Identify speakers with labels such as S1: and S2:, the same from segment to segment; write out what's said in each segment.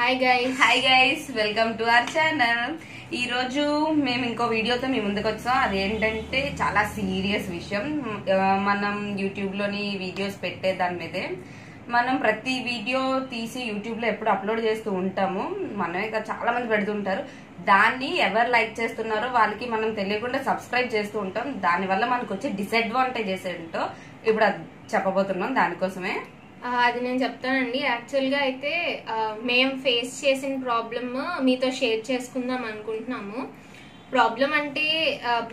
S1: Hi guys
S2: hi guys welcome to our channel ఈరోజు మేము ఇంకో వీడియోతో మీ ముందుకు వచ్చాం. అదేంటంటే చాలా సీరియస్ విషయం. మనం యూట్యూబ్లోని వీడియోస్ పెట్టే దాని మీదే మనం ప్రతి వీడియో తీసి యూట్యూబ్లో ఎప్పుడు అప్లోడ్ చేస్తూ ఉంటాము. మనమే కాదు, చాలా మంది పెడుతుంటారు. దాన్ని ఎవరు లైక్ చేస్తున్నారో వాళ్ళకి మనం తెలియకుండా సబ్స్క్రైబ్ చేస్తూ ఉంటాం. దానివల్ల మనకు వచ్చే డిసడ్వాంటేజెస్ ఏంటో ఇప్పుడు అది చెప్పబోతున్నాం. దానికోసమే.
S1: అది నేను చెప్తానండి. యాక్చువల్గా అయితే మేము ఫేస్ చేసిన ప్రాబ్లమ్ మీతో షేర్ చేసుకుందాం అనుకుంటున్నాము. ప్రాబ్లం అంటే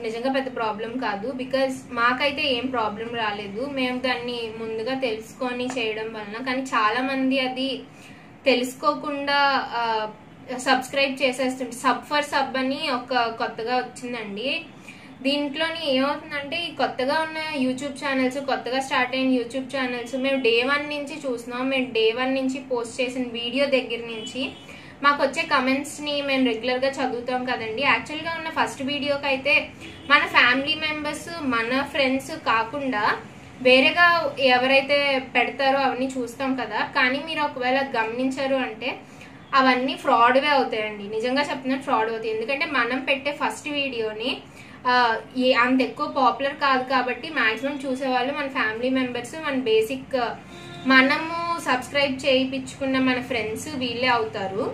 S1: నిజంగా పెద్ద ప్రాబ్లం కాదు. బికాజ్ మాకైతే ఏం ప్రాబ్లం రాలేదు. మేము దాన్ని ముందుగా తెలుసుకొని చేయడం వలన కానీ చాలామంది అది తెలుసుకోకుండా సబ్స్క్రైబ్ చేసేస్తుంటే సబ్ ఫర్ సబ్ అని ఒక కొత్తగా వచ్చిందండి. దీంట్లోని ఏమవుతుందంటే ఈ కొత్తగా ఉన్న యూట్యూబ్ ఛానల్స్ కొత్తగా స్టార్ట్ అయిన యూట్యూబ్ ఛానల్స్ మేము డే వన్ నుంచి చూస్తున్నాం. మేము డే వన్ నుంచి పోస్ట్ చేసిన వీడియో దగ్గర నుంచి మాకు వచ్చే కమెంట్స్ని మేము రెగ్యులర్గా చదువుతాం కదండి. యాక్చువల్గా ఉన్న ఫస్ట్ వీడియోకి అయితే మన ఫ్యామిలీ మెంబర్స్ మన ఫ్రెండ్స్ కాకుండా వేరేగా ఎవరైతే పెడతారో అవన్నీ చూస్తాం కదా. కానీ మీరు ఒకవేళ గమనించారు అంటే అవన్నీ ఫ్రాడ్వే అవుతాయండి. నిజంగా చెప్తున్నా ఫ్రాడ్ అవుతాయి. ఎందుకంటే మనం పెట్టే ఫస్ట్ వీడియోని ఏ అంత ఎక్కువ పాపులర్ కాదు కాబట్టి మాక్సిమం చూసేవాళ్ళు మన ఫ్యామిలీ మెంబర్స్ మన బేసిక్ మనము సబ్స్క్రైబ్ చేయించుకున్న మన ఫ్రెండ్స్ వీళ్ళే అవుతారు.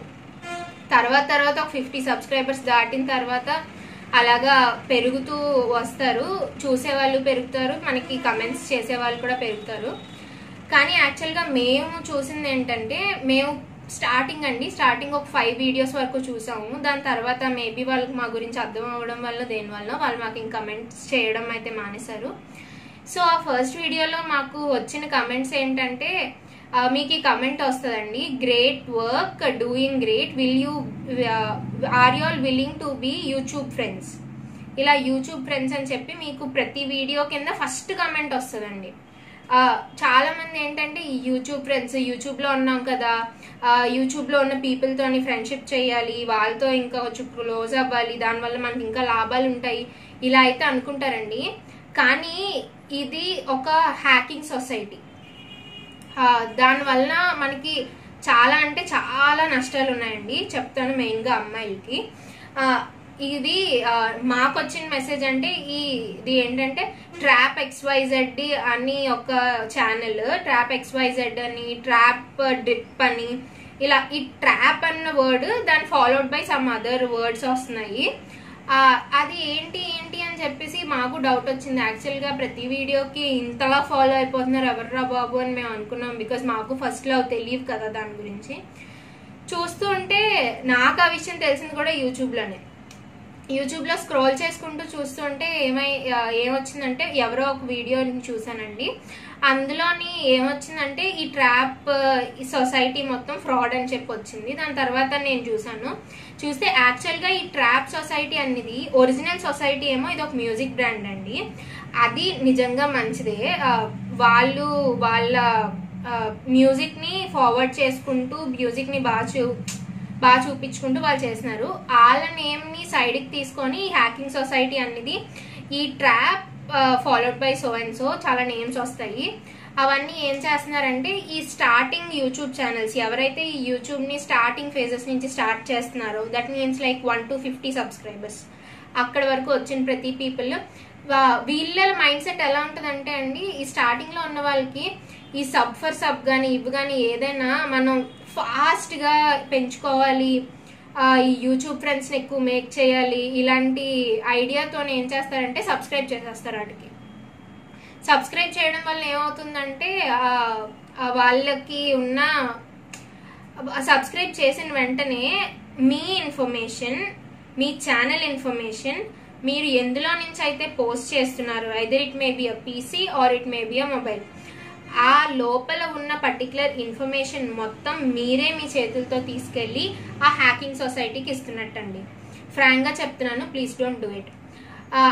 S1: తర్వాత తర్వాత ఒక ఫిఫ్టీ సబ్స్క్రైబర్స్ దాటిన తర్వాత అలాగా పెరుగుతూ వస్తారు. చూసేవాళ్ళు పెరుగుతారు మనకి కమెంట్స్ చేసేవాళ్ళు కూడా పెరుగుతారు. కానీ యాక్చువల్గా మేము చూసింది ఏంటంటే మేము స్టార్టింగ్ అండి. స్టార్టింగ్ ఒక ఫైవ్ వీడియోస్ వరకు చూసాము. దాని తర్వాత మేబీ వాళ్ళకి మా గురించి అర్థం అవ్వడం వల్ల దేని వల్ల వాళ్ళు మాకు ఇంకా కమెంట్స్ చేయడం అయితే మానేశారు. సో ఆ ఫస్ట్ వీడియోలో మాకు వచ్చిన కమెంట్స్ ఏంటంటే మీకు ఈ కమెంట్ వస్తుందండి. Great work doing great will you are you all willing to be YouTube friends ఇలా యూట్యూబ్ ఫ్రెండ్స్ అని చెప్పి మీకు ప్రతి వీడియో కింద ఫస్ట్ కమెంట్ వస్తుందండి. చాలామంది చాలా మంది ఏంటంటే ఈ యూట్యూబ్ ఫ్రెండ్స్ యూట్యూబ్లో ఉన్నాం కదా. యూట్యూబ్లో యూట్యూబ్లో ఉన్న పీపుల్ తోని ఫ్రెండ్షిప్ చేయాలి వాళ్ళతో ఇంకా కొంచెం క్లోజ్ అవ్వాలి దానివల్ల మనకి ఇంకా లాభాలు ఉంటాయి. ఇలా అయితే అనుకుంటారండి. కానీ ఇది ఒక హ్యాకింగ్ సొసైటీ దానివల్ల మనకి చాలా అంటే చాలా నష్టాలు ఉన్నాయండి. చెప్తాను మెయిన్గా అమ్మాయిలకి. ఇది మాకు వచ్చిన మెసేజ్ అంటే ఈ ఇది ఏంటంటే ట్రాప్ ఎక్స్వైజెడ్ అని ఒక ఛానల్ ట్రాప్ ఎక్స్వైజెడ్ అని ట్రాప్ డ్రిప్ అని ఇలా ఈ ట్రాప్ అన్న వర్డ్ దాని followed by some other words వస్తున్నాయి. అది ఏంటి ఏంటి అని చెప్పేసి మాకు డౌట్ వచ్చింది. యాక్చువల్గా ప్రతి వీడియోకి ఇంతలా ఫాలో అయిపోతున్నారు ఎవర్రా బాబు అని మేము అనుకున్నాం బికాస్ మాకు ఫస్ట్లో తెలియదు కదా దాని గురించి. చూస్తూ ఉంటే నాకు ఆ విషయం తెలిసింది కూడా యూట్యూబ్లోనే యూట్యూబ్లో యూట్యూబ్లో స్క్రోల్ చేసుకుంటూ చూస్తుంటే ఏమై ఏమొచ్చిందంటే ఎవరో ఒక వీడియోని చూసానండి అందులోని ఏమొచ్చిందంటే ఈ ట్రాప్ ఈ సొసైటీ మొత్తం ఫ్రాడ్ అని చెప్పి వచ్చింది. దాని తర్వాత నేను చూసాను చూస్తే యాక్చువల్గా ఈ ట్రాప్ సొసైటీ అనేది ఒరిజినల్ సొసైటీ ఏమో ఇది ఒక మ్యూజిక్ బ్రాండ్ అండి. అది నిజంగా మంచిదే. వాళ్ళు వాళ్ళ మ్యూజిక్ని ఫార్వర్డ్ చేసుకుంటూ మ్యూజిక్ని బాగా చూ బాగా చూపించుకుంటూ వాళ్ళు చేసినారు. వాళ్ళ నేమ్ని సైడ్కి తీసుకొని హ్యాకింగ్ సొసైటీ అనేది ఈ trap followed by so and so చాలా నేమ్స్ వస్తాయి. అవన్నీ ఏం చేస్తున్నారంటే ఈ స్టార్టింగ్ యూట్యూబ్ ఛానల్స్ ఎవరైతే ఈ యూట్యూబ్ని స్టార్టింగ్ ఫేజెస్ నుంచి స్టార్ట్ చేస్తున్నారో that means like one to fifty subscribers అక్కడ వరకు వచ్చిన ప్రతి పీపుల్ వీళ్ళ మైండ్ సెట్ ఎలా ఉంటుందంటే అండి ఈ స్టార్టింగ్లో ఉన్న వాళ్ళకి ఈ సబ్ ఫర్ సబ్ కానీ ఇవి కానీ ఏదైనా మనం ఫాస్ట్గా పెంచుకోవాలి. ఆ, ఈ యూట్యూబ్ ఫ్రెండ్స్ని ఎక్కువ మేక్ చేయాలి. ఇలాంటి ఐడియాతో ఏం చేస్తారంటే సబ్స్క్రైబ్ చేసేస్తారు వాటికి. సబ్స్క్రైబ్ చేయడం వల్ల ఏమవుతుందంటే వాళ్ళకి ఉన్న సబ్స్క్రైబ్ చేసిన వెంటనే మీ ఇన్ఫర్మేషన్ మీ ఛానల్ ఇన్ఫర్మేషన్ మీరు ఎందులో నుంచి అయితే పోస్ట్ చేస్తున్నారు either it may be a PC or it may be a mobile ఆ లోపల ఉన్న పర్టికులర్ ఇన్ఫర్మేషన్ మొత్తం మీరే మీ చేతులతో తీసుకెళ్ళి ఆ హ్యాకింగ్ సొసైటీకి ఇస్తున్నట్టండి. ఫ్రాంక్గా చెప్తున్నాను ప్లీజ్ డోంట్ డూ ఇట్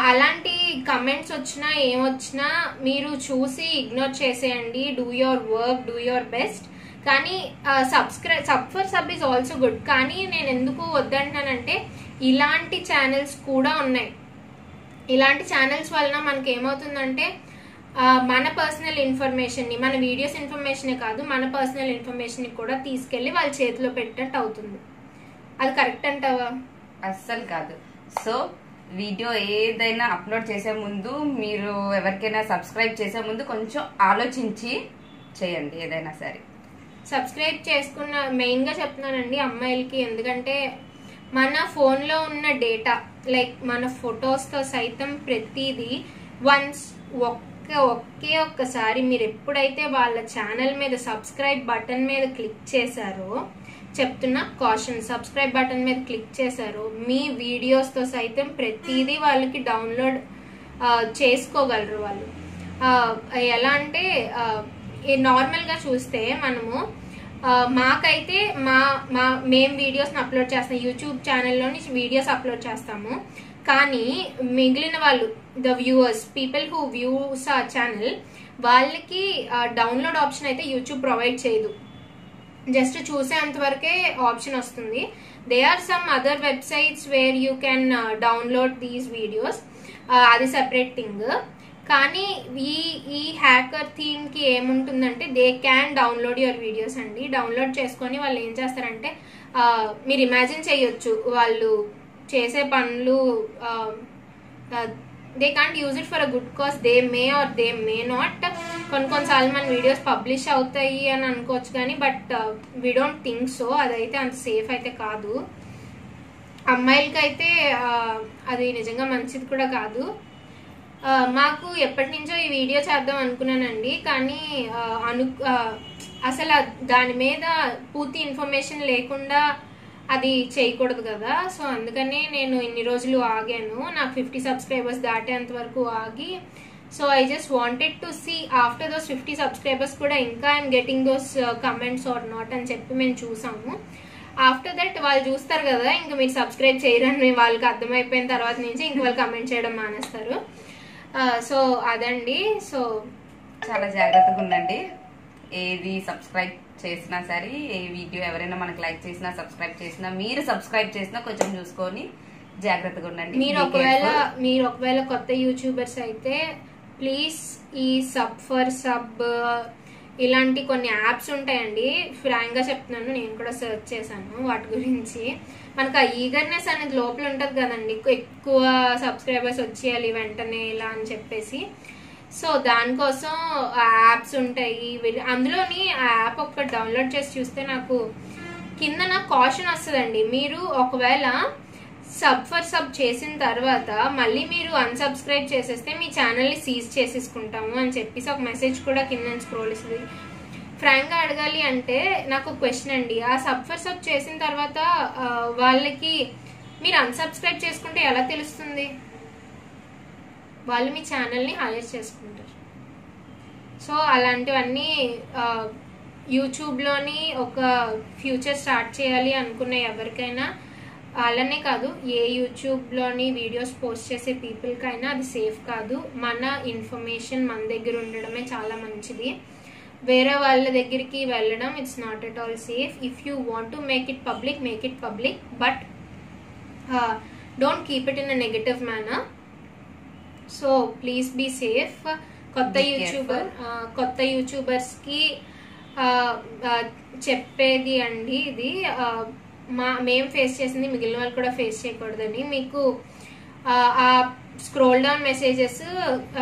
S1: అలాంటి కమెంట్స్ వచ్చినా ఏమొచ్చినా మీరు చూసి ఇగ్నోర్ చేసేయండి. Do your work do your best కానీ subscribe sub for sub is also good కానీ నేను ఎందుకు వద్దంటానంటే ఇలాంటి ఛానల్స్ కూడా ఉన్నాయి. ఇలాంటి ఛానల్స్ వలన మనకి ఏమవుతుందంటే మన పర్సనల్ ఇన్ఫర్మేషన్ని మన వీడియోస్ ఇన్ఫర్మేషనే కాదు మన పర్సనల్ ఇన్ఫర్మేషన్ని కూడా తీసుకెళ్ళి వాళ్ళ చేతిలో పెట్టినట్టు అవుతుంది. అది కరెక్ట్ అంటావా?
S2: అస్సలు కాదు. సో వీడియో ఏదైనా అప్లోడ్ చేసే ముందు మీరు ఎవరికైనా సబ్స్క్రైబ్ చేసే ముందు కొంచెం ఆలోచించి చేయండి ఏదైనా సరే.
S1: సబ్స్క్రైబ్ చేసుకున్న మెయిన్గా చెప్తున్నానండి అమ్మాయిలకి ఎందుకంటే మన ఫోన్లో ఉన్న డేటా లైక్ మన ఫొటోస్తో సైతం ప్రతిదీ వన్స్ ఒక్క ఒకే ఒక్కసారి మీరు ఎప్పుడైతే వాళ్ళ ఛానల్ మీద సబ్స్క్రైబ్ బటన్ మీద క్లిక్ చేశారో చెప్తున్నా కాషన్ సబ్స్క్రైబ్ బటన్ మీద క్లిక్ చేశారో మీ వీడియోస్తో సైతం ప్రతిదీ వాళ్ళకి డౌన్లోడ్ చేసుకోగలరు వాళ్ళు. ఎలా అంటే నార్మల్గా చూస్తే మనము మాకైతే మా మా మేము వీడియోస్ అప్లోడ్ చేస్తాం. యూట్యూబ్ ఛానల్లోని వీడియోస్ అప్లోడ్ చేస్తాము. కానీ మిగిలిన వాళ్ళు the viewers people who views ఆ ఛానల్ వాళ్ళకి డౌన్లోడ్ ఆప్షన్ అయితే యూట్యూబ్ ప్రొవైడ్ చేయదు. జస్ట్ చూసేంత వరకే ఆప్షన్ వస్తుంది. They are some other websites where you can download these videos అది సెపరేట్ థింగ్ కానీ ఈ ఈ హ్యాకర్ థీమ్కి ఏముంటుందంటే they can download your videos అండి. డౌన్లోడ్ చేసుకొని వాళ్ళు ఏం చేస్తారంటే మీరు ఇమాజిన్ చేయొచ్చు వాళ్ళు చేసే పనులు they can't use it for a good cause they may or they may not. కొన్ని కొన్నిసార్లు మన వీడియోస్ పబ్లిష్ అవుతాయి అని అనుకోవచ్చు కానీ but we don't think so అదైతే అంత సేఫ్ అయితే కాదు. అమ్మాయిలకైతే అది నిజంగా మంచిది కూడా కాదు. మాకు ఎప్పటి నుంచో ఈ వీడియో చేద్దాం అనుకున్నానండి కానీ అను అసలు దాని మీద పూర్తి ఇన్ఫర్మేషన్ లేకుండా అది చేయకూడదు కదా. సో అందుకనే నేను ఇన్ని రోజులు ఆగాను. నాకు ఫిఫ్టీ సబ్స్క్రైబర్స్ దాటేంత వరకు ఆగి so I just wanted to see after those fifty subscribers కూడా ఇంకా I'm getting those comments or not అని చెప్పి మేము చూసాము. ఆఫ్టర్ దట్ వాళ్ళు చూస్తారు కదా ఇంకా మీరు సబ్స్క్రైబ్ చేయరని వాళ్ళకి అర్థమైపోయిన తర్వాత నుంచి ఇంక వాళ్ళు కమెంట్ చేయడం మానేస్తారు. సో అదండి. సో
S2: చాలా జాగ్రత్తగా ఉండండి. ఏది సబ్స్క్రైబ్ చేసినా సరే ఏ వీడియో ఎవరైనా మనకు లైక్ చేసినా సబ్స్క్రైబ్ చేసినా మీరు సబ్స్క్రైబ్ చేసినా కొంచెం చూసుకొని జాగ్రత్తగా ఉండండి.
S1: మీరు ఒకవేళ. మీరు ఒకవేళ కొత్త యూట్యూబర్స్ అయితే ప్లీజ్ ఈ సబ్ ఫర్ సబ్ ఇలాంటి కొన్ని యాప్స్ ఉంటాయండి. ఫ్రాంక్గా చెప్తున్నాను నేను కూడా సెర్చ్ చేశాను వాటి గురించి. మనకు ఆ ఈగర్నెస్ అనేది లోపల ఉంటుంది కదండి. ఎక్కువ సబ్స్క్రైబర్స్ వచ్చేయాలి వెంటనే ఇలా అని చెప్పేసి. సో దానికోసం ఆ యాప్స్ ఉంటాయి. వీళ్ళు- అందులోని ఆ యాప్ ఒక్కటి డౌన్లోడ్ చేసి చూస్తే నాకు కింద నాకు కాషన్ వస్తుందండి. మీరు ఒకవేళ సబ్ ఫర్ సబ్ చేసిన తర్వాత మళ్ళీ మీరు అన్సబ్స్క్రైబ్ చేసేస్తే మీ ఛానల్ని సీజ్ చేసేసుకుంటాము అని చెప్పేసి ఒక మెసేజ్ కూడా కింద స్క్రోల్ ఇస్తుంది ఫ్రాంక్గా అడగాలి అంటే నాకు క్వశ్చన్ అండి. ఆ సబ్ ఫర్ సబ్ చేసిన తర్వాత వాళ్ళకి మీరు అన్సబ్స్క్రైబ్ చేసుకుంటే ఎలా తెలుస్తుంది? వాళ్ళు మీ ఛానల్ని హైర్ చేసుకుంటారు. సో అలాంటివన్నీ యూట్యూబ్లోని ఒక ఫ్యూచర్ స్టార్ట్ చేయాలి అనుకున్న ఎవరికైనా అలానే కాదు ఏ యూట్యూబ్లోని వీడియోస్ పోస్ట్ చేసే పీపుల్కైనా అది సేఫ్ కాదు. మన ఇన్ఫర్మేషన్ మన దగ్గర ఉండడమే చాలా మంచిది. వేరే వాళ్ళ దగ్గరికి వెళ్ళడం it's not at all safe if you want to make it public make it public but don't keep it in a negative manner so please be safe కొత్త యూట్యూబర్ కొత్త యూట్యూబర్స్కి ఆ, ఆ, చెప్పేది అండి ఇది. మా మేము ఫేస్ చేసింది మిగిలిన వాళ్ళు కూడా ఫేస్ చేయకూడదని. మీకు ఆ, స్క్రోల్ డౌన్ మెసేజెస్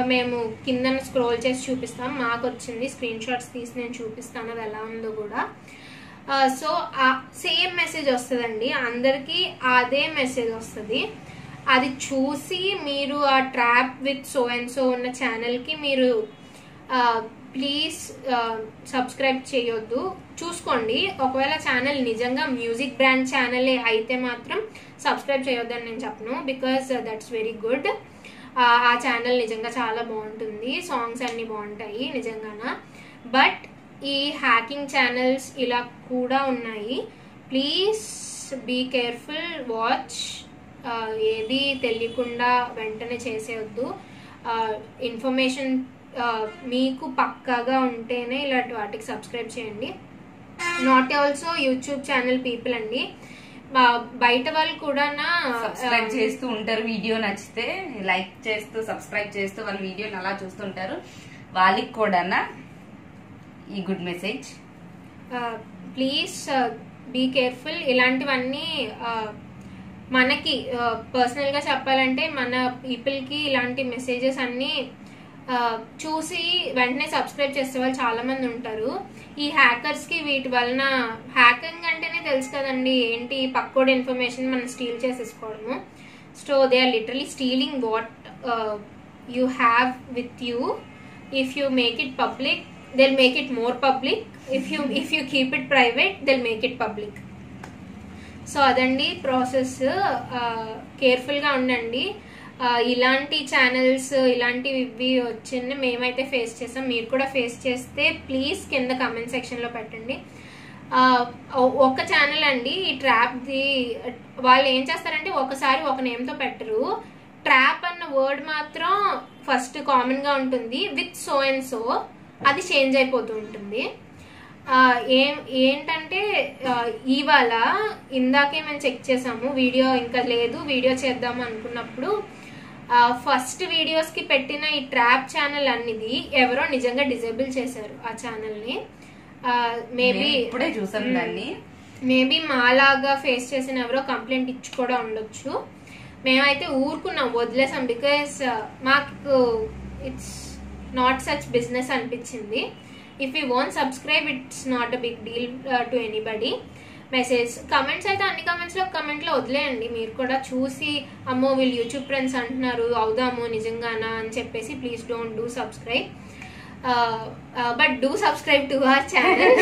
S1: మేము కింద స్క్రోల్ చేసి చూపిస్తాం. మాకు వచ్చింది స్క్రీన్ షాట్స్ తీసి నేను చూపిస్తాను అది ఎలా ఉందో కూడా. సో సేమ్ మెసేజ్ వస్తుందండి. అందరికీ అదే మెసేజ్ వస్తుంది. అది చూసి మీరు ఆ trap with so and so ఉన్న ఛానల్కి మీరు ప్లీజ్ సబ్స్క్రైబ్ చేయొద్దు. చూసుకోండి ఒకవేళ ఛానల్ నిజంగా మ్యూజిక్ బ్రాండ్ ఛానలే అయితే మాత్రం సబ్స్క్రైబ్ చేయొద్దని నేను చెప్పను బికాస్ దట్స్ వెరీ గుడ్. ఆ ఛానల్ నిజంగా చాలా బాగుంటుంది సాంగ్స్ అన్నీ బాగుంటాయి నిజంగానా. బట్ ఈ హ్యాకింగ్ ఛానల్స్ ఇలా కూడా ఉన్నాయి. ప్లీజ్ బీ కేర్ఫుల్ వాచ్ ఏది తెలియకుండా వెంటనే చేసేయొద్దు. ఇన్ఫర్మేషన్ మీకు పక్కాగా ఉంటేనే ఇలాంటి వాటికి సబ్స్క్రైబ్ చేయండి. Not also YouTube channel people అండి. బయట వాళ్ళు కూడా
S2: సబ్స్క్రైబ్ చేస్తూ ఉంటారు వీడియో నచ్చితే లైక్ చేస్తూ సబ్స్క్రైబ్ చేస్తూ వాళ్ళ వీడియోని అలా చూస్తుంటారు. వాళ్ళకి కూడా ఈ good message?
S1: Please be careful. ఇలాంటివన్నీ మనకి పర్సనల్గా చెప్పాలంటే మన పీపుల్కి ఇలాంటి మెసేజెస్ అన్ని చూసి వెంటనే సబ్స్క్రైబ్ చేసే వాళ్ళు చాలా మంది ఉంటారు. ఈ హ్యాకర్స్కి వీటి వలన హ్యాకింగ్ అంటేనే తెలుసు కదండి. ఏంటి? పక్కోడి ఇన్ఫర్మేషన్ మనం steal చేసేసుకోవడము. So they are literally stealing what you have with you if you make it public they'll make it more public if you if you keep it private they'll make it public so అదండి process కేర్ఫుల్గా uh, ఉండండి. ఇలాంటి channels ఇలాంటివి ఇవి వచ్చింది మేమైతే face చేసాం మీరు కూడా ఫేస్ చేస్తే ప్లీజ్ కింద కమెంట్ సెక్షన్లో పెట్టండి. ఒక ఛానల్ అండి ఈ ట్రాప్ది వాళ్ళు ఏం చేస్తారంటే ఒకసారి ఒక నేమ్తో పెట్టరు. ట్రాప్ అన్న వర్డ్ మాత్రం ఫస్ట్ కామన్గా ఉంటుంది. విత్ సో అండ్ సో అది చేంజ్ అయిపోతూ ఉంటుంది. ఏం ఏంటంటే ఇవాళ ఇందాకే మేము చెక్ చేసాము వీడియో ఇంకా లేదు వీడియో చేద్దాం అనుకున్నప్పుడు ఫస్ట్ వీడియోస్కి పెట్టిన ఈ ట్రాప్ ఛానల్ అన్నిది ఎవరో నిజంగా డిజేబుల్ చేశారు ఆ ఛానల్ని. మేబీ
S2: ఇప్పుడే చూసాం దాన్ని.
S1: మేబీ మాలాగా ఫేస్ చేసిన ఎవరో కంప్లైంట్ ఇచ్చి కూడా ఉండొచ్చు. మేమైతే ఊరుకున్నాం వదిలేసాం బికాస్ మాకు ఇట్స్ నాట్ సచ్ బిజినెస్ అనిపించింది. If you won't subscribe it's not a big deal to anybody message comments అయితే అన్ని కమెంట్స్లో కమెంట్లో వదిలేయండి. మీరు కూడా చూసి అమ్మో వీళ్ళు యూట్యూబ్ ఫ్రెండ్స్ అంటున్నారు అవుదాము నిజంగానా అని చెప్పేసి please don't do subscribe but do subscribe to our channel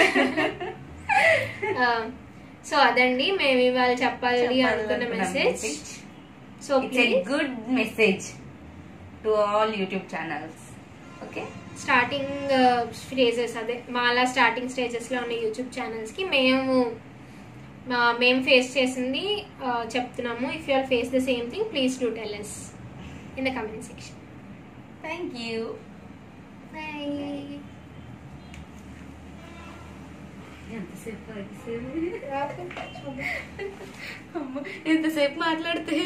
S1: so అదండి. మేము ఇవాళ చెప్పాలి అనుకున్న message so
S2: good message to all YouTube channels okay
S1: starting stages అదే మాలా స్టార్టింగ్ స్టేజెస్లో ఉన్న యూట్యూబ్ ఛానల్స్కి మేము మేము ఫేస్ చేసింది చెప్తున్నాము. If you all face the same thing please do tell us in the comment section
S2: thank you ఎంతసేపు మాట్లాడితే